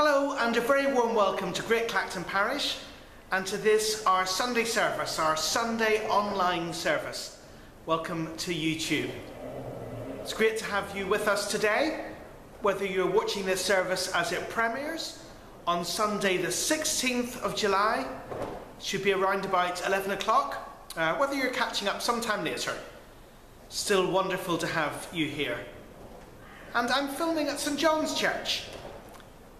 Hello and a very warm welcome to Great Clacton Parish and to this, our Sunday service, our Sunday online service. Welcome to YouTube. It's great to have you with us today, whether you're watching this service as it premieres on Sunday the 16th of July, should be around about 11 o'clock, uh, whether you're catching up sometime later. Still wonderful to have you here. And I'm filming at St John's Church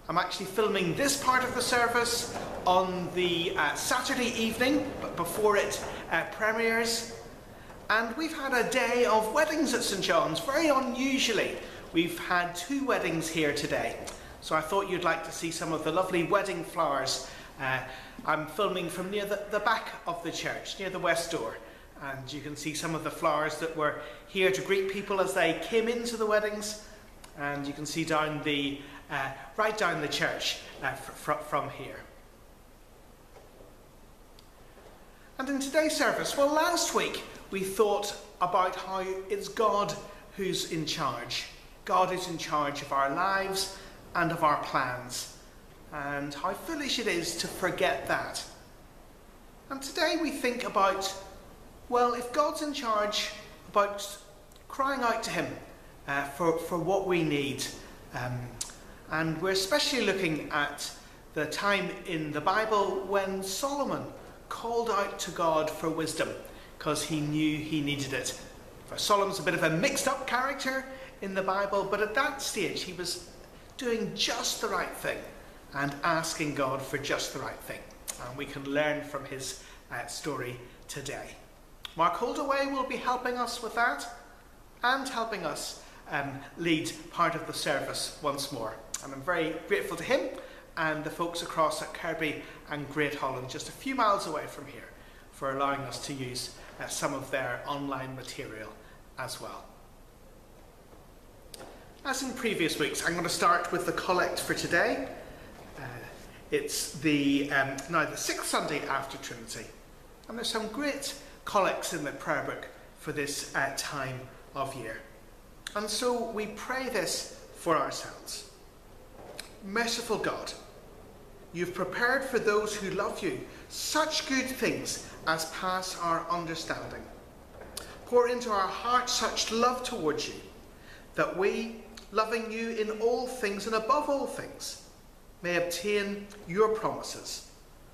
I'm actually filming this part of the service on the uh, Saturday evening, but before it uh, premieres. And we've had a day of weddings at St John's, very unusually. We've had two weddings here today. So I thought you'd like to see some of the lovely wedding flowers. Uh, I'm filming from near the, the back of the church, near the west door. And you can see some of the flowers that were here to greet people as they came into the weddings. And you can see down the uh, right down the church uh, fr from here. And in today's service, well, last week we thought about how it's God who's in charge. God is in charge of our lives and of our plans, and how foolish it is to forget that. And today we think about, well, if God's in charge, about crying out to Him uh, for, for what we need. Um, and we're especially looking at the time in the Bible when Solomon called out to God for wisdom because he knew he needed it. For Solomon's a bit of a mixed up character in the Bible, but at that stage he was doing just the right thing and asking God for just the right thing. And we can learn from his uh, story today. Mark Holdaway will be helping us with that and helping us um, lead part of the service once more. And I'm very grateful to him and the folks across at Kirby and Great Holland, just a few miles away from here, for allowing us to use uh, some of their online material as well. As in previous weeks, I'm going to start with the collect for today. Uh, it's the um, now the sixth Sunday after Trinity, and there's some great collects in the prayer book for this uh, time of year. And so we pray this for ourselves. Merciful God, you've prepared for those who love you such good things as pass our understanding. Pour into our hearts such love towards you that we, loving you in all things and above all things, may obtain your promises,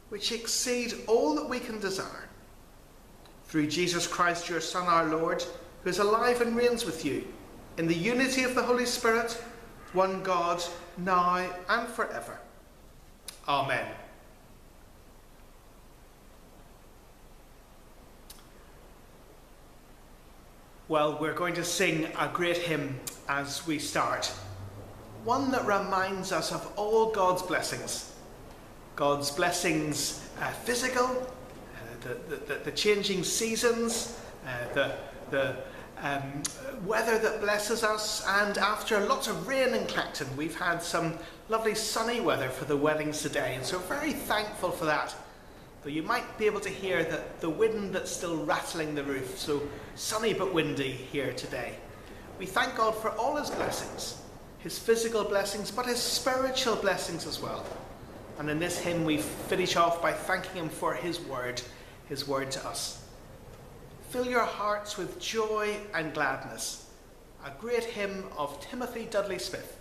which exceed all that we can desire. Through Jesus Christ, your Son, our Lord, who is alive and reigns with you, in the unity of the Holy Spirit, one God, now and forever. Amen. Well, we're going to sing a great hymn as we start. One that reminds us of all God's blessings. God's blessings uh, physical, uh, the, the, the, changing seasons, uh, the, the um, weather that blesses us, and after lots of rain in Clacton, we've had some lovely sunny weather for the weddings today, and so very thankful for that. Though you might be able to hear that the wind that's still rattling the roof, so sunny but windy here today. We thank God for all his blessings, his physical blessings, but his spiritual blessings as well. And in this hymn, we finish off by thanking him for his word, his word to us. Fill your hearts with joy and gladness. A great hymn of Timothy Dudley Smith,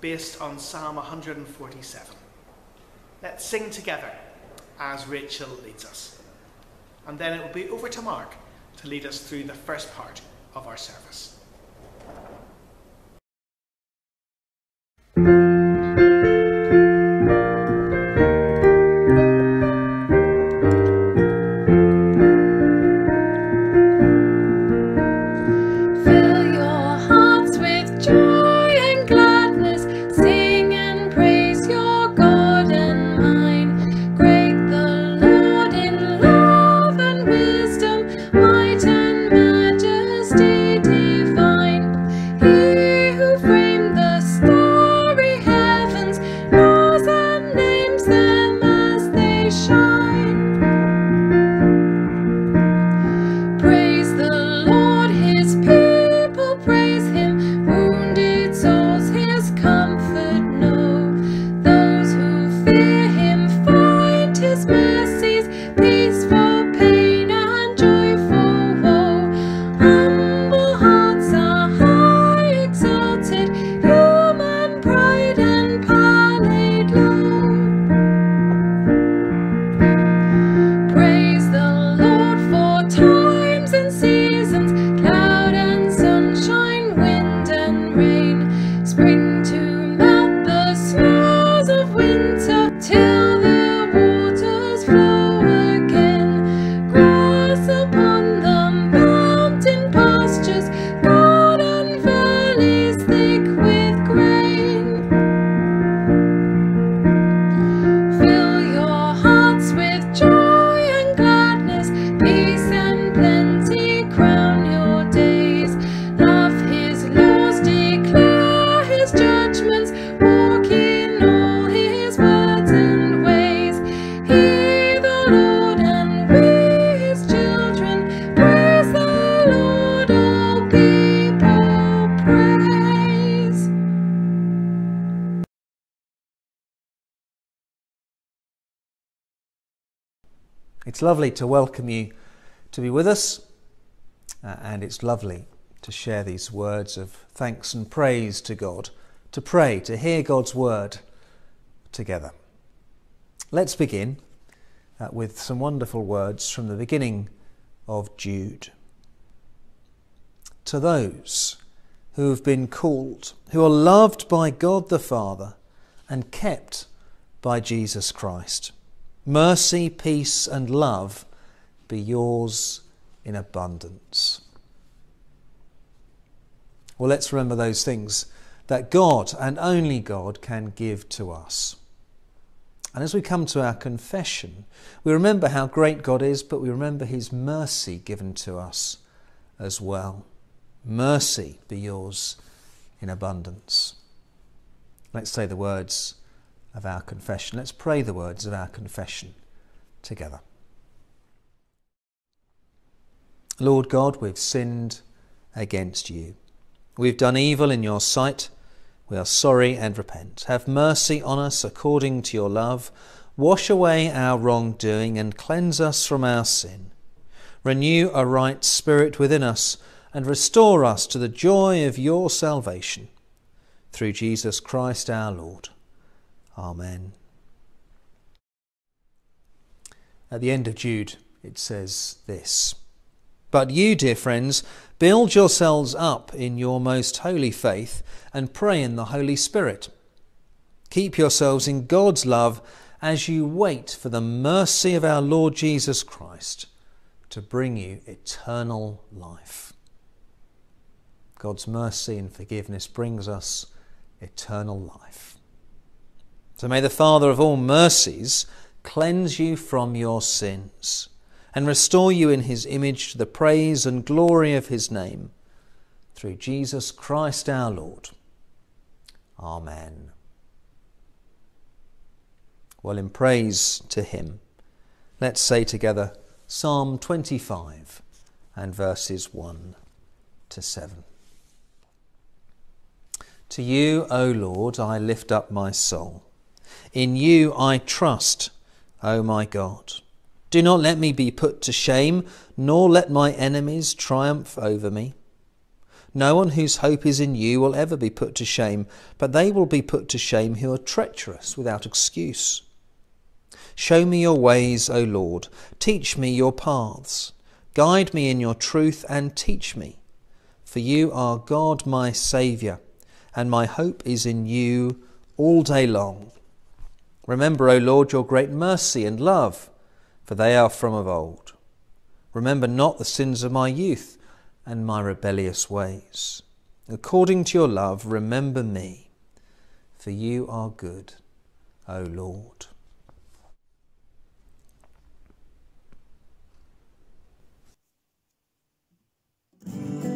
based on Psalm 147. Let's sing together as Rachel leads us. And then it will be over to Mark to lead us through the first part of our service. It's lovely to welcome you to be with us, uh, and it's lovely to share these words of thanks and praise to God, to pray, to hear God's word together. Let's begin uh, with some wonderful words from the beginning of Jude. To those who have been called, who are loved by God the Father and kept by Jesus Christ Mercy, peace, and love be yours in abundance. Well, let's remember those things that God and only God can give to us. And as we come to our confession, we remember how great God is, but we remember His mercy given to us as well. Mercy be yours in abundance. Let's say the words of our confession. Let's pray the words of our confession together. Lord God, we've sinned against you. We've done evil in your sight. We are sorry and repent. Have mercy on us according to your love. Wash away our wrongdoing and cleanse us from our sin. Renew a right spirit within us and restore us to the joy of your salvation. Through Jesus Christ our Lord. Amen. At the end of Jude, it says this But you, dear friends, build yourselves up in your most holy faith and pray in the Holy Spirit. Keep yourselves in God's love as you wait for the mercy of our Lord Jesus Christ to bring you eternal life. God's mercy and forgiveness brings us eternal life. So may the Father of all mercies cleanse you from your sins and restore you in his image to the praise and glory of his name. Through Jesus Christ our Lord. Amen. Well, in praise to him, let's say together Psalm 25 and verses 1 to 7. To you, O Lord, I lift up my soul. In you I trust, O my God. Do not let me be put to shame, nor let my enemies triumph over me. No one whose hope is in you will ever be put to shame, but they will be put to shame who are treacherous without excuse. Show me your ways, O Lord. Teach me your paths. Guide me in your truth and teach me. For you are God my Saviour, and my hope is in you all day long. Remember, O Lord, your great mercy and love, for they are from of old. Remember not the sins of my youth and my rebellious ways. According to your love, remember me, for you are good, O Lord. forgive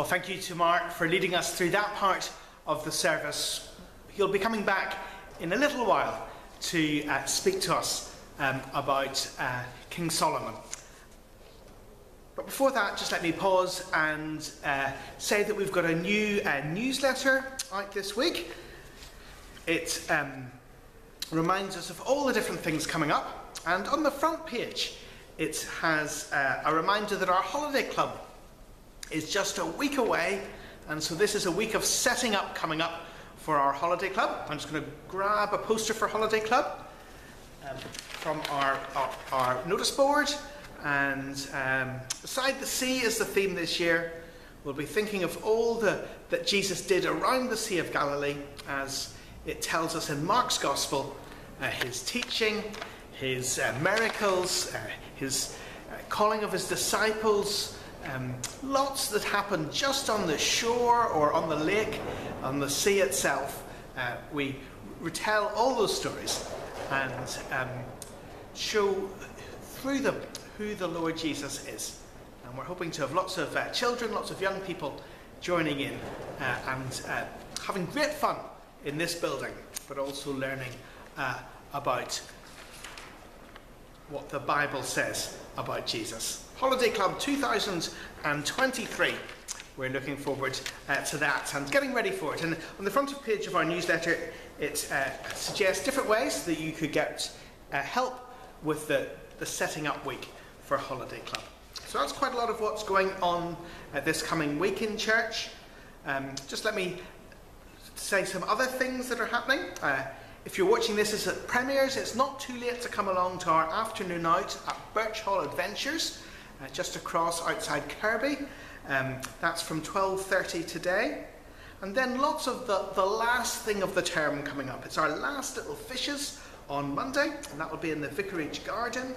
Well, thank you to Mark for leading us through that part of the service. He'll be coming back in a little while to uh, speak to us um, about uh, King Solomon. But before that, just let me pause and uh, say that we've got a new uh, newsletter out this week. It um, reminds us of all the different things coming up, and on the front page, it has uh, a reminder that our holiday club is just a week away, and so this is a week of setting up coming up for our holiday club. I'm just going to grab a poster for holiday club um, from our, our, our, notice board, and um, beside the sea is the theme this year. We'll be thinking of all the, that Jesus did around the Sea of Galilee as it tells us in Mark's Gospel uh, his teaching, his uh, miracles, uh, his uh, calling of his disciples, um, lots that happen just on the shore or on the lake, on the sea itself. Uh, we retell all those stories and um, show through them who the Lord Jesus is. And we're hoping to have lots of uh, children, lots of young people joining in uh, and uh, having great fun in this building, but also learning uh, about what the Bible says about Jesus. Holiday Club 2023. We're looking forward uh, to that and getting ready for it. And on the front page of our newsletter, it uh, suggests different ways that you could get uh, help with the, the setting up week for Holiday Club. So that's quite a lot of what's going on uh, this coming week in church. Um, just let me say some other things that are happening. Uh, if you're watching this as it premieres, it's not too late to come along to our afternoon out at Birch Hall Adventures, uh, just across outside Kirby. Um, that's from 12.30 today. And then lots of the, the last thing of the term coming up. It's our last little fishes on Monday, and that will be in the Vicarage Garden.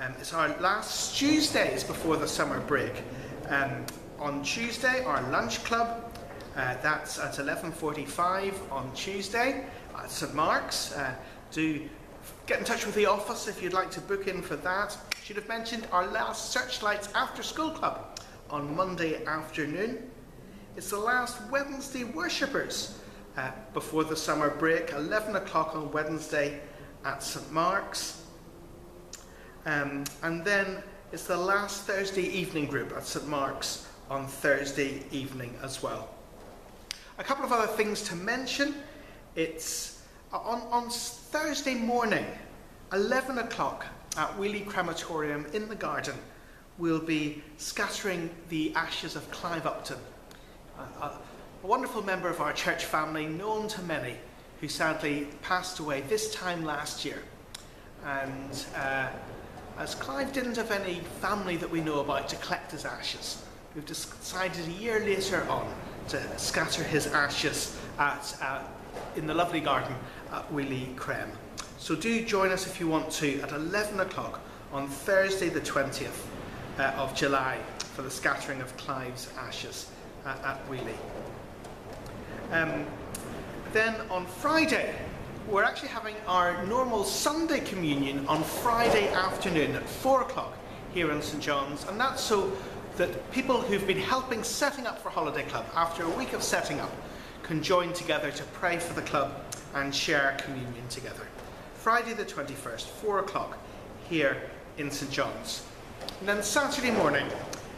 Um, it's our last Tuesdays before the summer break. Um, on Tuesday, our lunch club. Uh, that's at 11.45 on Tuesday at St Mark's. Uh, do get in touch with the office if you'd like to book in for that. Should have mentioned our last Searchlights After School Club on Monday afternoon. It's the last Wednesday worshippers uh, before the summer break, 11 o'clock on Wednesday at St Mark's. Um, and then it's the last Thursday evening group at St Mark's on Thursday evening as well. A couple of other things to mention. It's uh, on, on Thursday morning, 11 o'clock at Weeley Crematorium in the garden, we'll be scattering the ashes of Clive Upton, a, a, wonderful member of our church family, known to many, who sadly passed away this time last year. And uh, as Clive didn't have any family that we know about to collect his ashes, we've decided a year later on to scatter his ashes at uh, in the lovely garden at Weeley Crem. So do join us if you want to at 11 o'clock on Thursday the 20th uh, of July for the scattering of Clive's ashes uh, at Weeley. Um, then on Friday, we're actually having our normal Sunday communion on Friday afternoon at 4 o'clock here in St John's, and that's so that people who've been helping setting up for Holiday Club after a week of setting up can join together to pray for the club and share communion together. Friday the 21st, 4 o'clock, here in St John's. And then Saturday morning,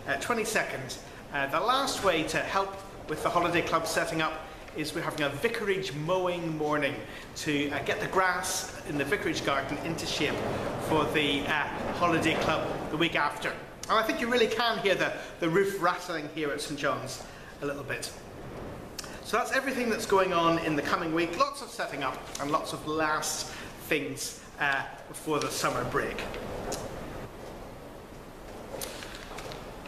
uh, 22nd, uh, the last way to help with the holiday club setting up is we're having a vicarage mowing morning to uh, get the grass in the vicarage garden into shape for the uh, holiday club the week after. And I think you really can hear the, the roof rattling here at St John's a little bit. So that's everything that's going on in the coming week. Lots of setting up and lots of last things uh, before the summer break.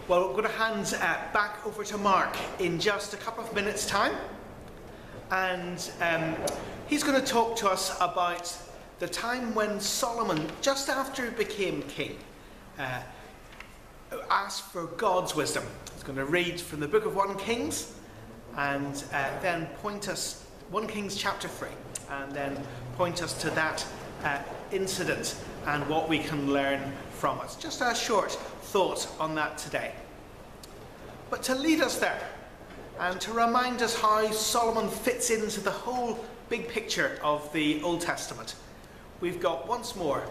Well, we're going to hand uh, back over to Mark in just a couple of minutes' time. And um, he's going to talk to us about the time when Solomon, just after he became king, uh, asked for God's wisdom. He's going to read from the book of 1 Kings and uh, then point us, 1 Kings chapter 3, and then point us to that uh, incident and what we can learn from it. Just a short thought on that today. But to lead us there, and to remind us how Solomon fits into the whole big picture of the Old Testament. We've got once more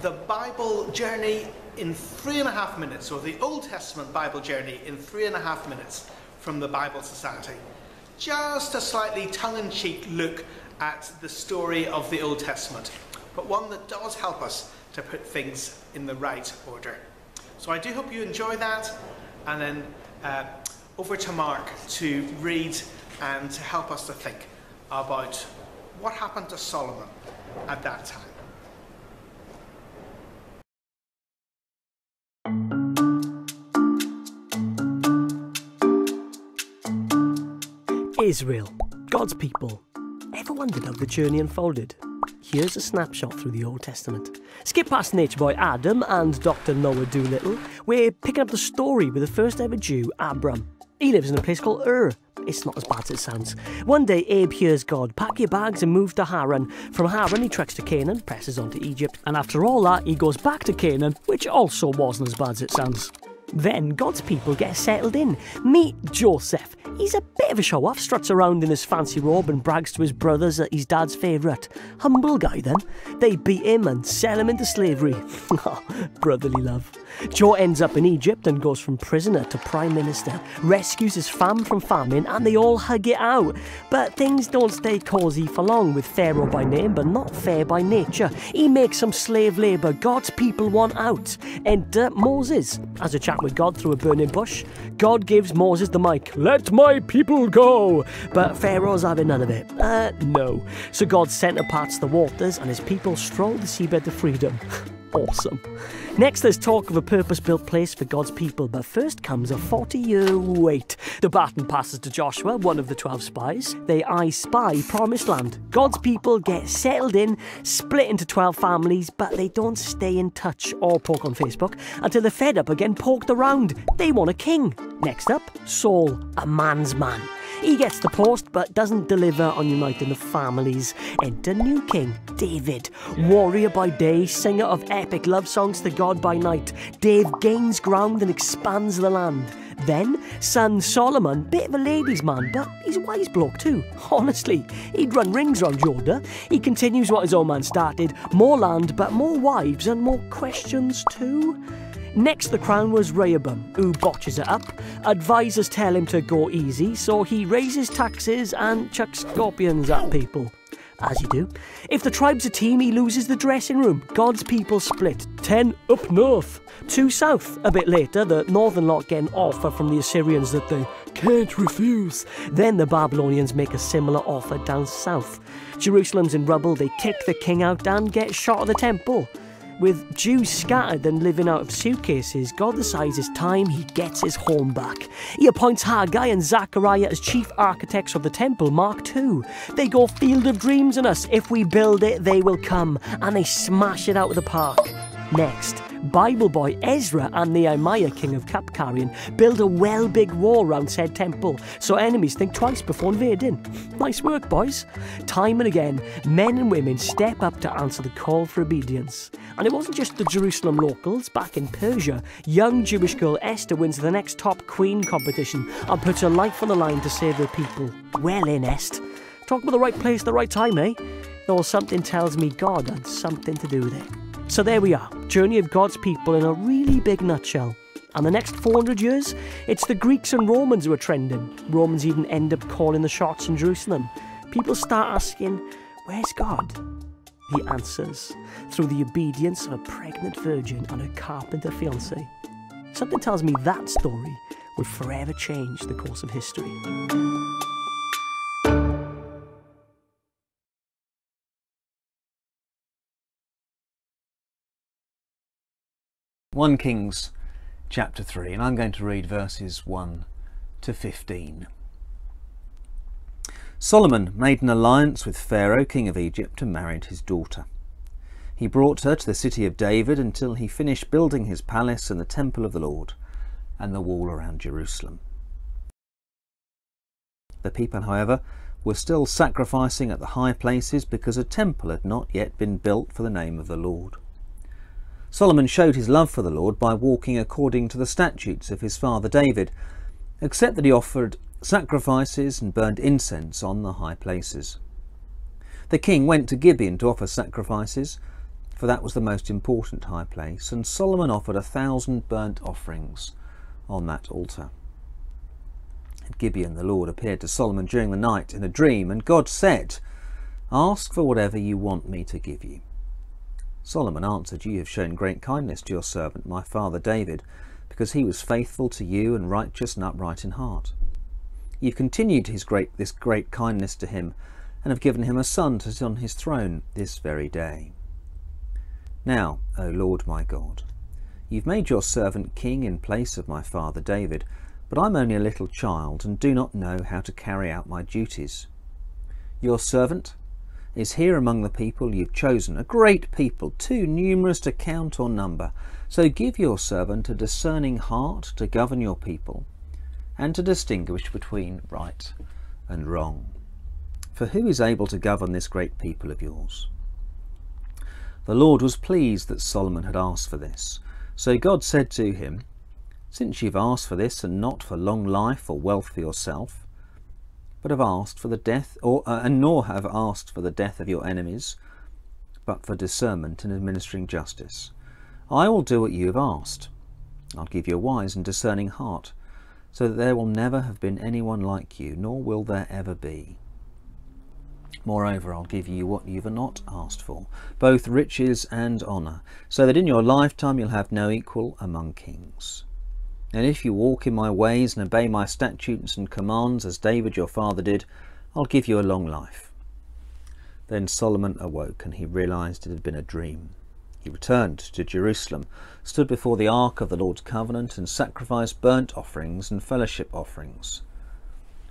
the Bible journey in three and a half minutes, or the Old Testament Bible journey in three and a half minutes from the Bible Society. Just a slightly tongue in cheek look at the story of the Old Testament, but one that does help us to put things in the right order. So I do hope you enjoy that, and then uh, over to Mark to read and to help us to think about what happened to Solomon at that time. Israel, God's people. Ever wondered how the journey unfolded? Here's a snapshot through the Old Testament. Skip past nature boy Adam and Dr. Noah Doolittle. We're picking up the story with the first ever Jew, Abram. He lives in a place called Ur. It's not as bad as it sounds. One day, Abe hears God, pack your bags and move to Haran. From Haran, he treks to Canaan, presses on to Egypt, and after all that, he goes back to Canaan, which also wasn't as bad as it sounds. Then God's people get settled in. Meet Joseph. He's a bit of a show off, struts around in his fancy robe and brags to his brothers that he's dad's favourite. Humble guy then. They beat him and sell him into slavery. Brotherly love. Joe ends up in Egypt and goes from prisoner to prime minister, rescues his fam from famine, and they all hug it out. But things don't stay cosy for long with Pharaoh by name, but not fair by nature. He makes some slave labour God's people want out. Enter Moses. As a chat with God through a burning bush, God gives Moses the mic. Let my people go! But Pharaoh's having none of it. Uh, no. So God centre parts the waters, and his people stroll the seabed to freedom. awesome. Next, there's talk of a purpose built place for God's people, but first comes a 40 year wait. The baton passes to Joshua, one of the 12 spies. They I spy promised land. God's people get settled in, split into 12 families, but they don't stay in touch or poke on Facebook until they're fed up again poked around. They want a king. Next up, Saul, a man's man. He gets the post but doesn't deliver on uniting the families. Enter new king, David. Warrior by day, singer of epic love songs to God by night. Dave gains ground and expands the land. Then, son Solomon, bit of a ladies' man, but he's a wise bloke too. Honestly, he'd run rings round Yoda. He continues what his old man started more land, but more wives and more questions too. Next, the crown was Rehoboam, who botches it up. Advisors tell him to go easy, so he raises taxes and chucks scorpions at people. As you do. If the tribe's a team, he loses the dressing room. God's people split. Ten up north, two south. A bit later, the northern lot get an offer from the Assyrians that they can't refuse. Then the Babylonians make a similar offer down south. Jerusalem's in rubble, they kick the king out and get shot at the temple. With Jews scattered and living out of suitcases, God decides it's time he gets his home back. He appoints Haggai and Zechariah as chief architects of the temple, Mark II. They go field of dreams on us. If we build it, they will come. And they smash it out of the park. Next, Bible boy Ezra and Nehemiah, king of Capcarian, build a well big wall round said temple so enemies think twice before invading. Nice work, boys. Time and again, men and women step up to answer the call for obedience. And it wasn't just the Jerusalem locals. Back in Persia, young Jewish girl Esther wins the next top queen competition and puts her life on the line to save her people. Well in, Est. Talk about the right place, the right time, eh? Though something tells me God had something to do with it. So there we are, journey of God's people in a really big nutshell. And the next 400 years, it's the Greeks and Romans who are trending. Romans even end up calling the shots in Jerusalem. People start asking, where's God? He answers through the obedience of a pregnant virgin and her carpenter fiance. Something tells me that story will forever change the course of history. 1 Kings chapter 3, and I'm going to read verses 1 to 15. Solomon made an alliance with Pharaoh, king of Egypt, and married his daughter. He brought her to the city of David until he finished building his palace and the temple of the Lord and the wall around Jerusalem. The people, however, were still sacrificing at the high places because a temple had not yet been built for the name of the Lord. Solomon showed his love for the Lord by walking according to the statutes of his father David, except that he offered sacrifices and burned incense on the high places. The king went to Gibeon to offer sacrifices, for that was the most important high place, and Solomon offered a thousand burnt offerings on that altar. At Gibeon the Lord appeared to Solomon during the night in a dream, and God said, Ask for whatever you want me to give you. Solomon answered, You have shown great kindness to your servant, my father David, because he was faithful to you and righteous and upright in heart. You have continued his great, this great kindness to him, and have given him a son to sit on his throne this very day. Now, O Lord my God, you've made your servant king in place of my father David, but I'm only a little child and do not know how to carry out my duties. Your servant is here among the people you've chosen, a great people, too numerous to count or number. So give your servant a discerning heart to govern your people, and to distinguish between right and wrong. For who is able to govern this great people of yours? The Lord was pleased that Solomon had asked for this. So God said to him, Since you've asked for this, and not for long life or wealth for yourself, but have asked for the death, or uh, and nor have asked for the death of your enemies, but for discernment and administering justice. I will do what you have asked. I'll give you a wise and discerning heart, so that there will never have been anyone like you, nor will there ever be. Moreover, I'll give you what you've not asked for, both riches and honour, so that in your lifetime you'll have no equal among kings. And if you walk in my ways and obey my statutes and commands, as David your father did, I'll give you a long life. Then Solomon awoke, and he realized it had been a dream. He returned to Jerusalem, stood before the ark of the Lord's covenant, and sacrificed burnt offerings and fellowship offerings.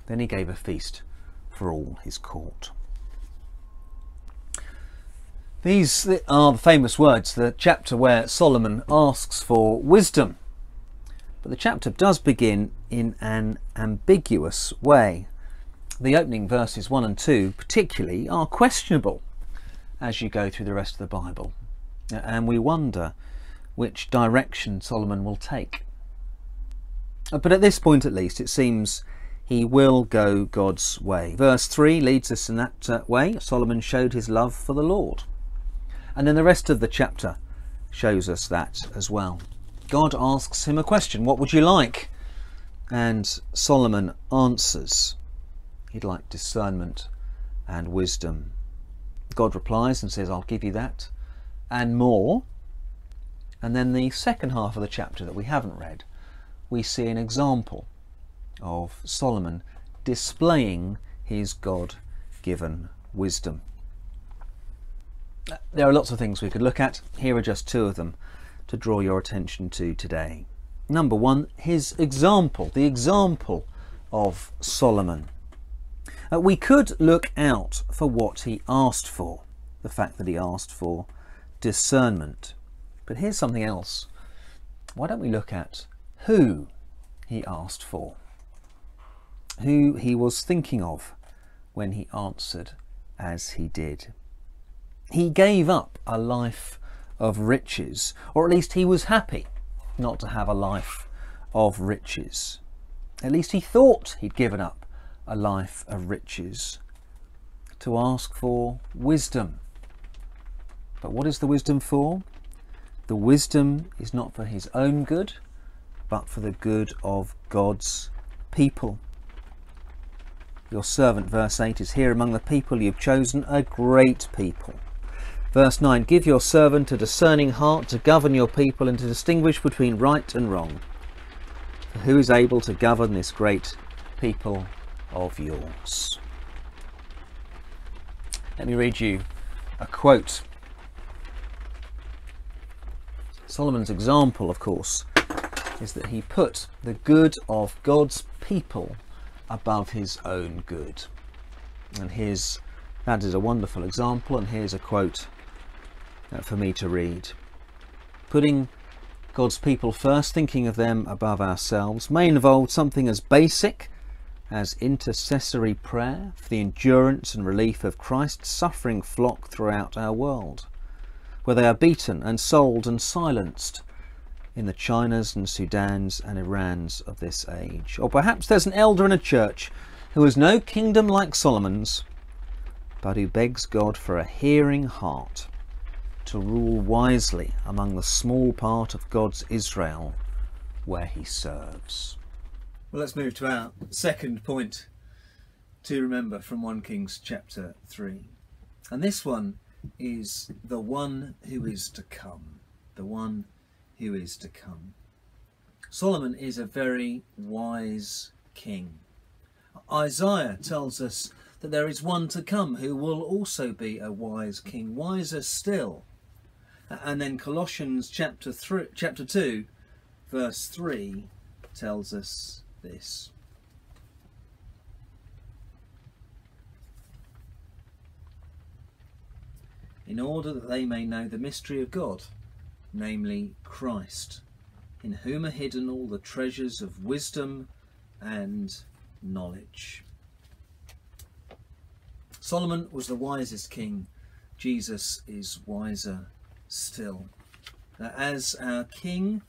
Then he gave a feast for all his court. These are the famous words, the chapter where Solomon asks for wisdom. But the chapter does begin in an ambiguous way. The opening verses 1 and 2 particularly are questionable as you go through the rest of the Bible. And we wonder which direction Solomon will take. But at this point at least it seems he will go God's way. Verse 3 leads us in that uh, way. Solomon showed his love for the Lord. And then the rest of the chapter shows us that as well. God asks him a question What would you like? And Solomon answers he'd like discernment and wisdom. God replies and says, I'll give you that and more. And then the second half of the chapter that we haven't read, we see an example of Solomon displaying his God given wisdom. There are lots of things we could look at. Here are just two of them to draw your attention to today. Number one, his example, the example of Solomon. Uh, we could look out for what he asked for, the fact that he asked for discernment. But here's something else. Why don't we look at who he asked for? Who he was thinking of when he answered as he did. He gave up a life of riches, or at least he was happy not to have a life of riches. At least he thought he'd given up a life of riches to ask for wisdom. But what is the wisdom for? The wisdom is not for his own good, but for the good of God's people. Your servant, verse 8, is here among the people you've chosen, a great people Verse 9 Give your servant a discerning heart to govern your people and to distinguish between right and wrong. For who is able to govern this great people of yours? Let me read you a quote. Solomon's example, of course, is that he put the good of God's people above his own good. And here's that is a wonderful example, and here's a quote Uh, for me to read. Putting God's people first, thinking of them above ourselves, may involve something as basic as intercessory prayer for the endurance and relief of Christ's suffering flock throughout our world, where they are beaten and sold and silenced, in the Chinas and Sudans and Irans of this age. Or perhaps there's an elder in a church who has no kingdom like Solomon's, but who begs God for a hearing heart to rule wisely among the small part of God's Israel where he serves. Well, let's move to our second point to remember from 1 Kings chapter 3. And this one is the one who is to come. The one who is to come. Solomon is a very wise king. Isaiah tells us that there is one to come who will also be a wise king, wiser still. And then Colossians chapter three, chapter 2 verse 3 tells us this. In order that they may know the mystery of God, namely Christ, in whom are hidden all the treasures of wisdom and knowledge. Solomon was the wisest king. Jesus is wiser still. That as our king,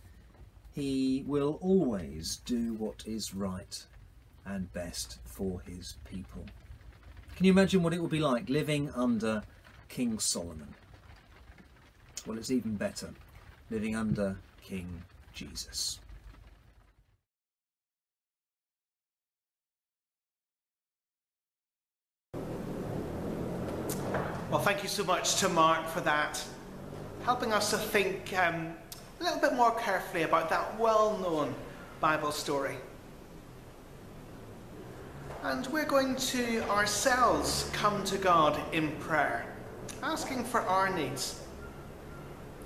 he will always do what is right and best for his people. Can you imagine what it would be like living under King Solomon? Well, it's even better living under King Jesus. Well, thank you so much to Mark for that, helping us to think um, a little bit more carefully about that well known Bible story. And we're going to ourselves come to God in prayer, asking for our needs.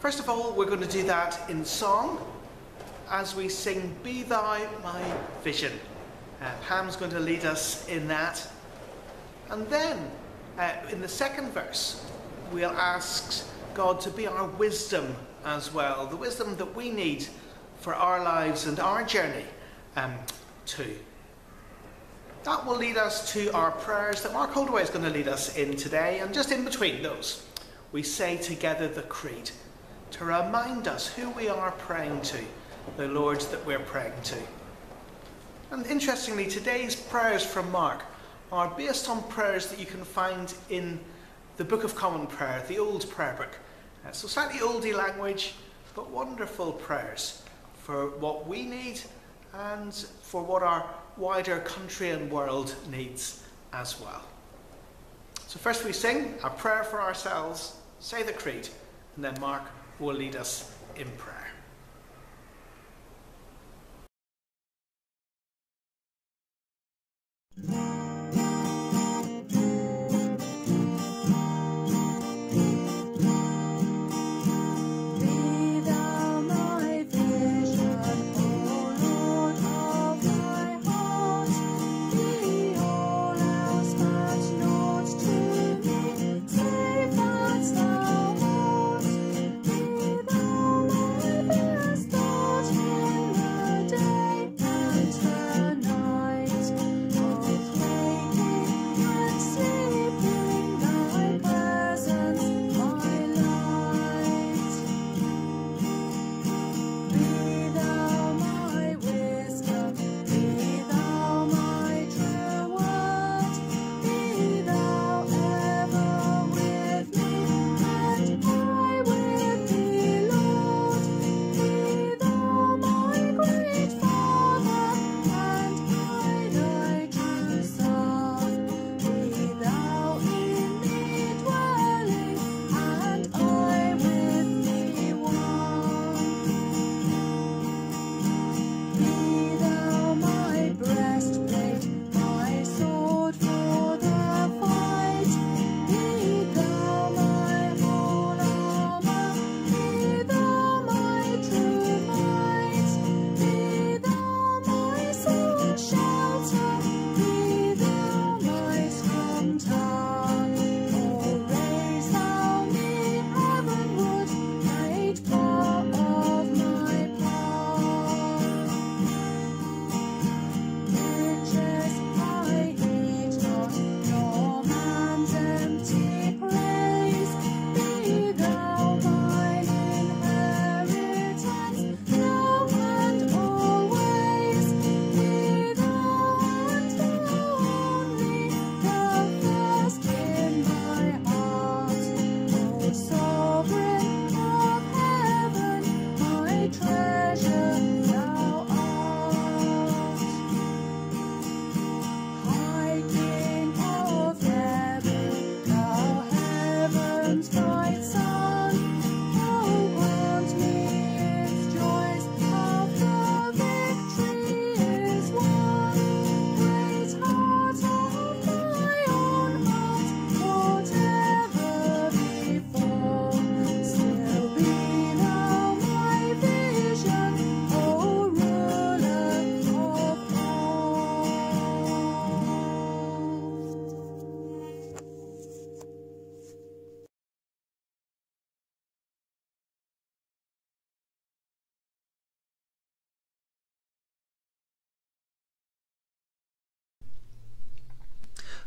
First of all, we're going to do that in song as we sing Be Thou My Vision. Uh, Pam's going to lead us in that. And then, uh, in the second verse, we'll ask God to be our wisdom as well, the wisdom that we need for our lives and our journey um, too. That will lead us to our prayers that Mark Holdaway is going to lead us in today, and just in between those, we say together the Creed to remind us who we are praying to, the Lord that we're praying to. And interestingly, today's prayers from Mark are based on prayers that you can find in the Book of Common Prayer, the old prayer book. Uh, so slightly oldie language, but wonderful prayers for what we need and for what our wider country and world needs as well. So first we sing a prayer for ourselves, say the creed, and then Mark will lead us in prayer.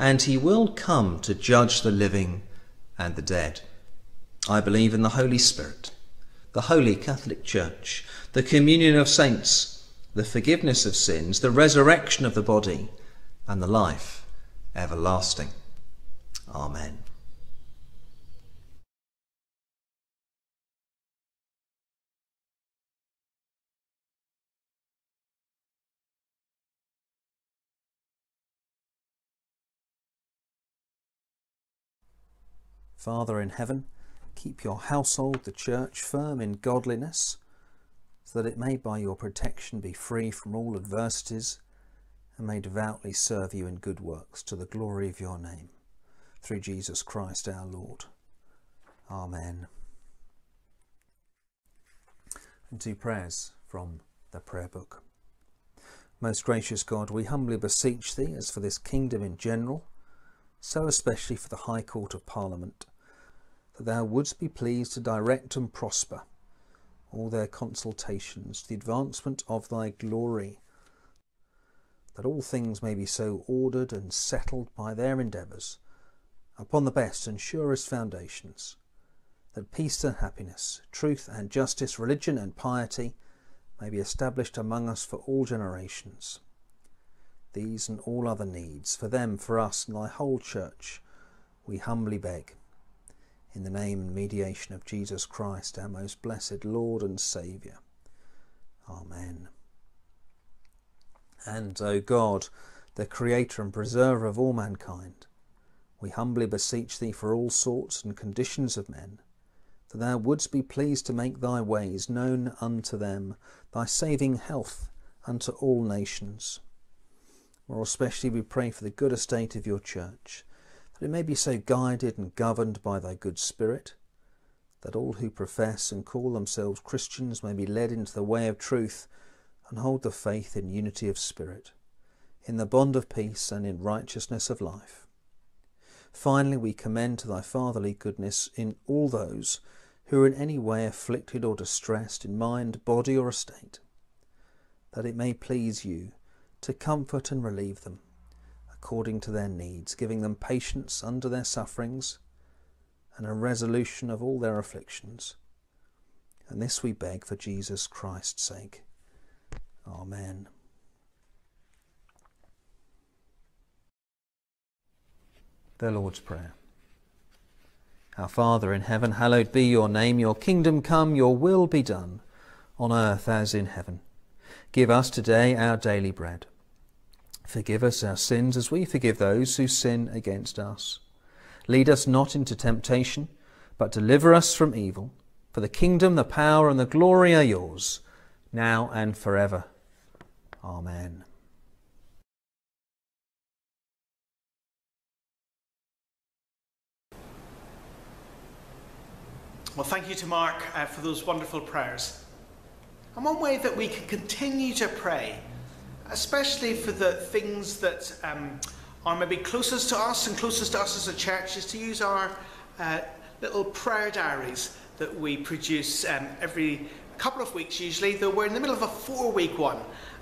and he will come to judge the living and the dead. I believe in the Holy Spirit, the Holy Catholic Church, the communion of saints, the forgiveness of sins, the resurrection of the body, and the life everlasting. Amen. Father in heaven, keep your household, the church, firm in godliness, so that it may by your protection be free from all adversities and may devoutly serve you in good works to the glory of your name. Through Jesus Christ our Lord. Amen. And two prayers from the prayer book. Most gracious God, we humbly beseech thee, as for this kingdom in general, so especially for the High Court of Parliament, thou wouldst be pleased to direct and prosper all their consultations to the advancement of thy glory, that all things may be so ordered and settled by their endeavours upon the best and surest foundations, that peace and happiness, truth and justice, religion and piety may be established among us for all generations. These and all other needs, for them, for us, and thy whole church, we humbly beg. In the name and mediation of Jesus Christ, our most blessed Lord and Saviour. Amen. And, O God, the Creator and Preserver of all mankind, we humbly beseech Thee for all sorts and conditions of men, that Thou wouldst be pleased to make Thy ways known unto them, Thy saving health unto all nations. More especially we pray for the good estate of your church, it may be so guided and governed by thy good Spirit, that all who profess and call themselves Christians may be led into the way of truth and hold the faith in unity of spirit, in the bond of peace and in righteousness of life. Finally, we commend to thy fatherly goodness in all those who are in any way afflicted or distressed in mind, body, or estate, that it may please you to comfort and relieve them according to their needs, giving them patience under their sufferings and a resolution of all their afflictions. And this we beg for Jesus Christ's sake. Amen. The Lord's Prayer. Our Father in heaven, hallowed be your name, your kingdom come, your will be done, on earth as in heaven. Give us today our daily bread. Forgive us our sins as we forgive those who sin against us. Lead us not into temptation, but deliver us from evil. For the kingdom, the power, and the glory are yours, now and forever. Amen. Well, thank you to Mark uh, for those wonderful prayers. And one way that we can continue to pray, especially for the things that um, are maybe closest to us and closest to us as a church, is to use our uh, little prayer diaries that we produce um, every couple of weeks usually, though we're in the middle of a four week one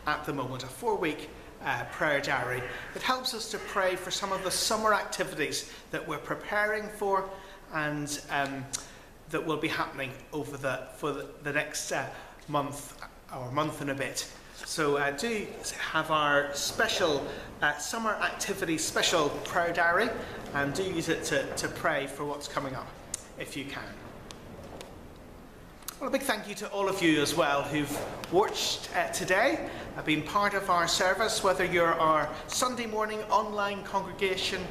at the moment, a four week uh, prayer diary that helps us to pray for some of the summer activities that we're preparing for and um, that will be happening over the for the, the next uh, month or month and a bit. So uh, do have our special uh, summer activity special prayer diary and do use it to, to pray for what's coming up if you can. Well, a big thank you to all of you as well who've watched uh, today, uh, been part of our service, whether you're our Sunday morning online congregation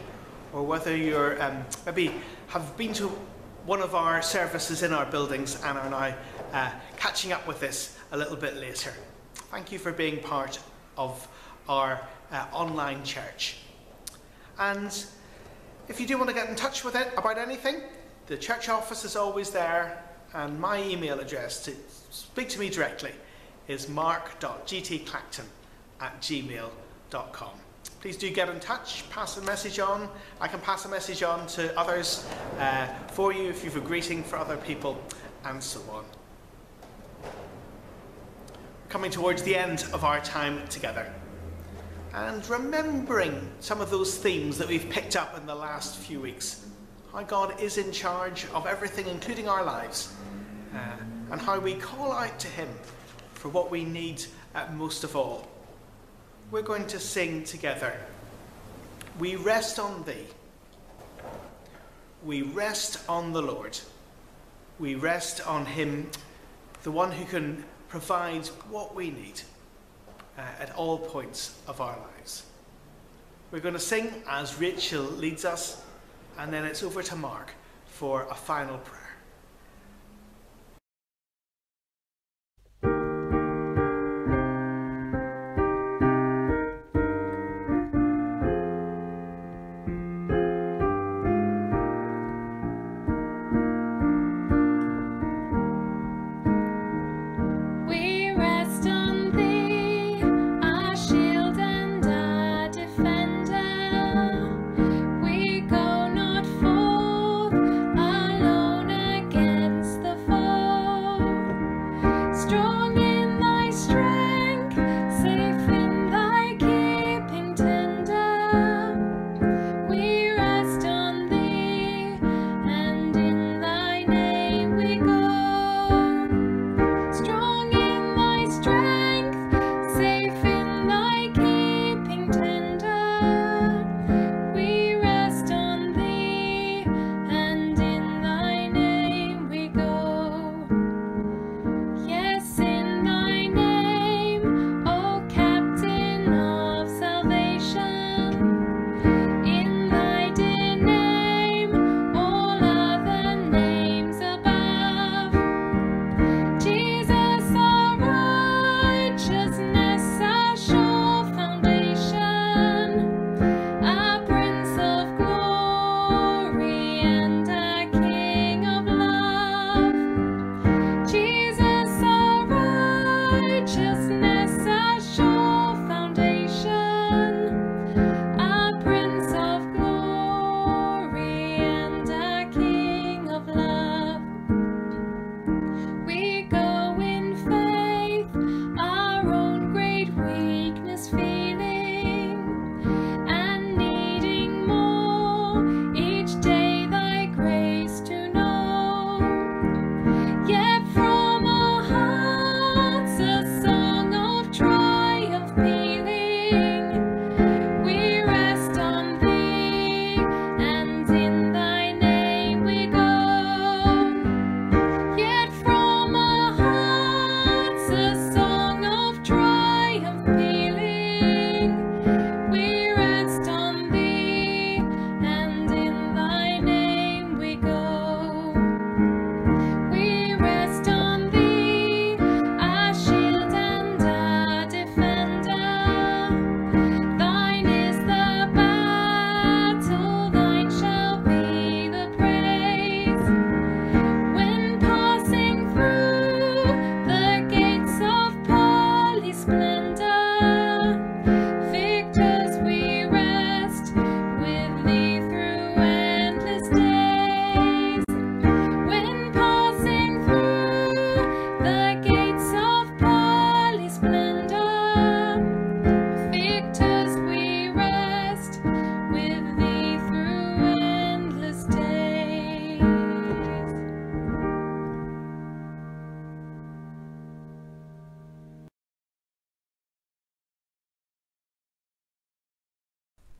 or whether you're um, maybe have been to one of our services in our buildings and are now uh, catching up with this a little bit later. Thank you for being part of our uh, online church. And if you do want to get in touch with it about anything, the church office is always there, and my email address to speak to me directly is mark.gtclacton at gmail.com. Please do get in touch, pass a message on. I can pass a message on to others uh, for you if you have a greeting for other people, and so on. Coming towards the end of our time together and remembering some of those themes that we've picked up in the last few weeks. How God is in charge of everything, including our lives, uh, and how we call out to Him for what we need uh, most of all. We're going to sing together. We rest on Thee. We rest on the Lord. We rest on Him, the one who can provide what we need uh, at all points of our lives. We're going to sing as Rachel leads us, and then it's over to Mark for a final prayer.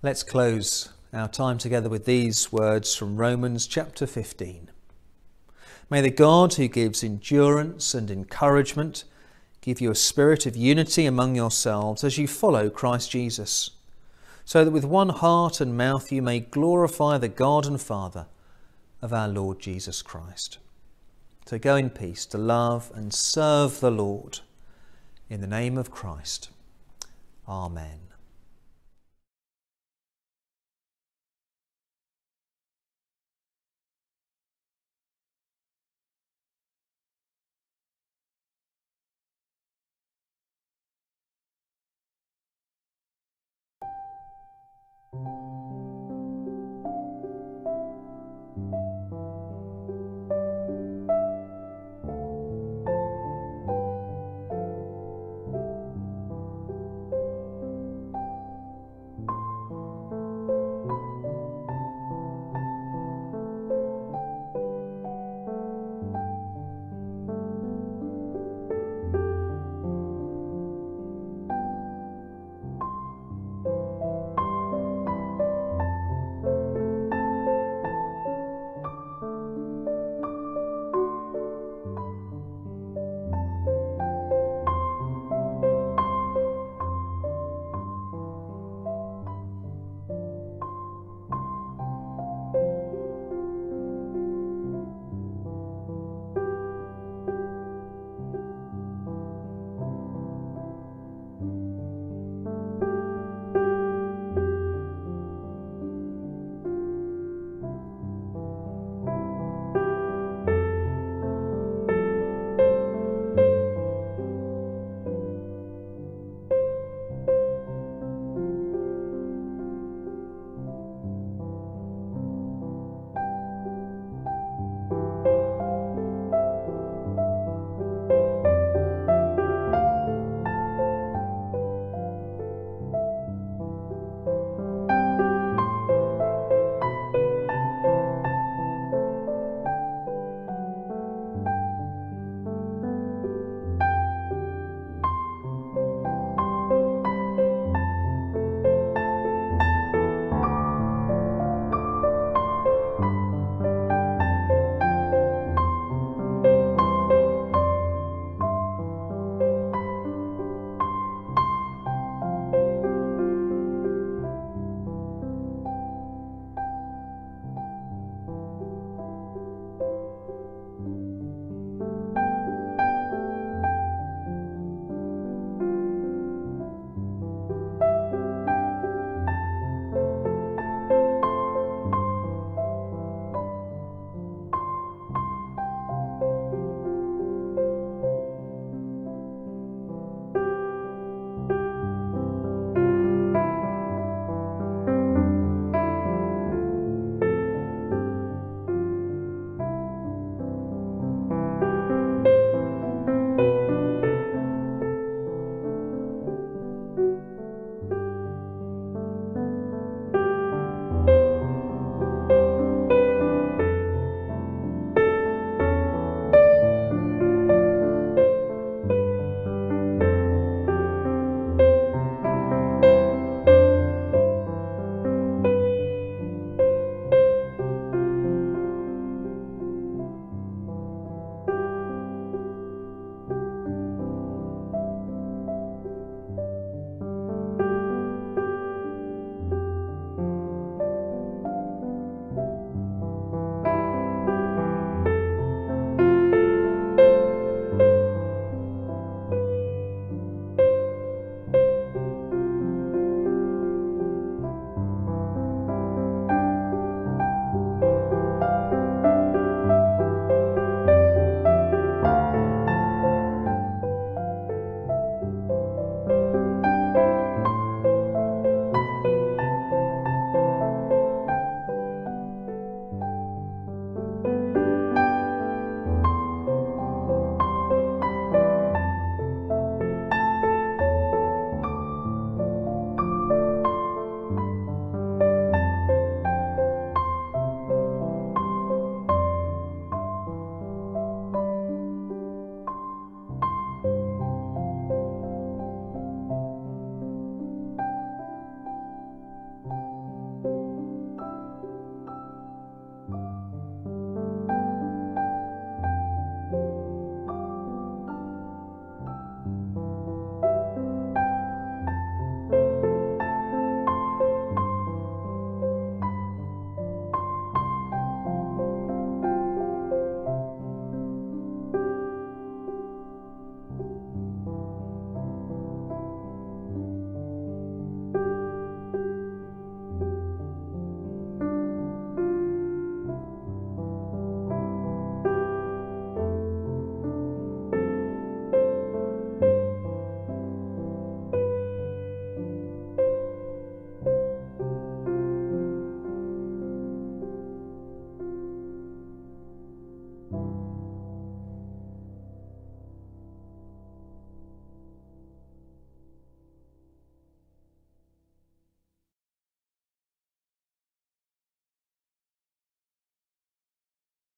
Let's close our time together with these words from Romans chapter 15. May the God who gives endurance and encouragement give you a spirit of unity among yourselves as you follow Christ Jesus, so that with one heart and mouth you may glorify the God and Father of our Lord Jesus Christ. So go in peace to love and serve the Lord. In the name of Christ. Amen.